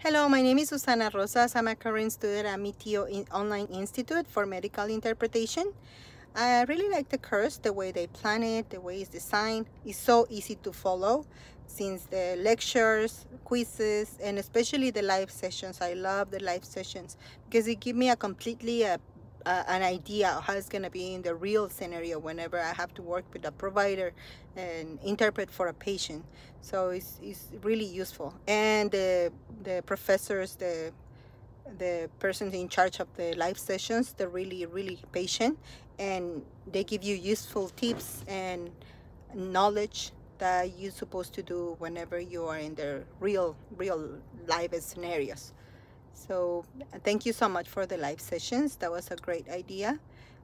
Hello, my name is Susana Rosas. I'm a current student at MITIO in Online Institute for Medical Interpretation. I really like the course, the way they plan it, the way it's designed. It's so easy to follow since the lectures, quizzes, and especially the live sessions. I love the live sessions because it give me a completely uh, uh, an idea of how it's going to be in the real scenario whenever I have to work with a provider and interpret for a patient. So it's, it's really useful. And the, the professors, the the persons in charge of the live sessions, they're really, really patient and they give you useful tips and knowledge that you're supposed to do whenever you are in the real, real live scenarios. So thank you so much for the live sessions. That was a great idea.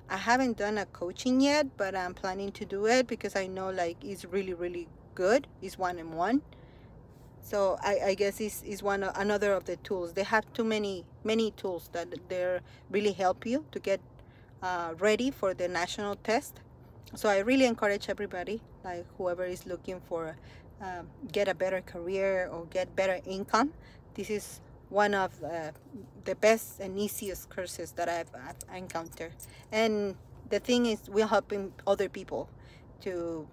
I haven't done a coaching yet, but I'm planning to do it because I know like it's really, really good. It's one in one. So I, I guess it's, it's one another of the tools. They have too many, many tools that they really help you to get uh, ready for the national test. So I really encourage everybody, like whoever is looking for uh, get a better career or get better income. This is one of uh, the best and easiest courses that I've, I've, encountered. And the thing is, we're helping other people to,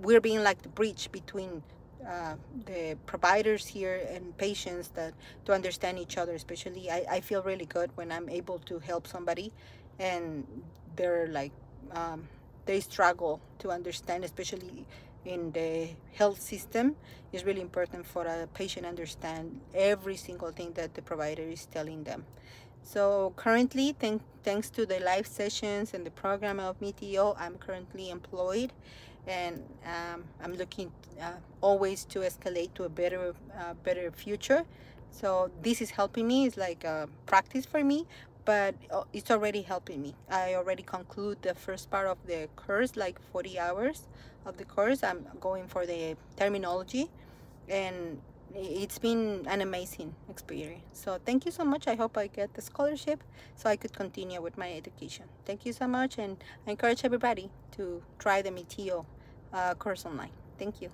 we're being like the bridge between uh, the providers here and patients that to understand each other especially I, I feel really good when I'm able to help somebody and they're like um, they struggle to understand especially in the health system is really important for a patient understand every single thing that the provider is telling them. So currently thank, thanks to the live sessions and the program of MITIO I'm currently employed and um, I'm looking uh, always to escalate to a better uh, better future. So this is helping me it's like a practice for me but uh, it's already helping me. I already conclude the first part of the course like 40 hours of the course. I'm going for the terminology and it's been an amazing experience. So thank you so much. I hope i get the scholarship so i could continue with my education. Thank you so much and i encourage everybody to try the mitio uh, course online. Thank you